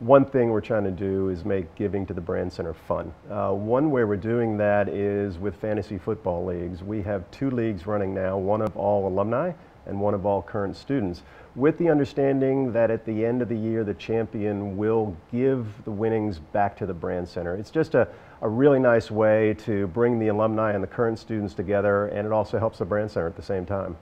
one thing we're trying to do is make giving to the Brandcenter fun. Uh, one way we're doing that is with fantasy football leagues. We have two leagues running now, one of all alumni and one of all current students, with the understanding that at the end of the year, the champion will give the winnings back to the Brandcenter. It's just a, a really nice way to bring the alumni and the current students together, and it also helps the Brandcenter at the same time.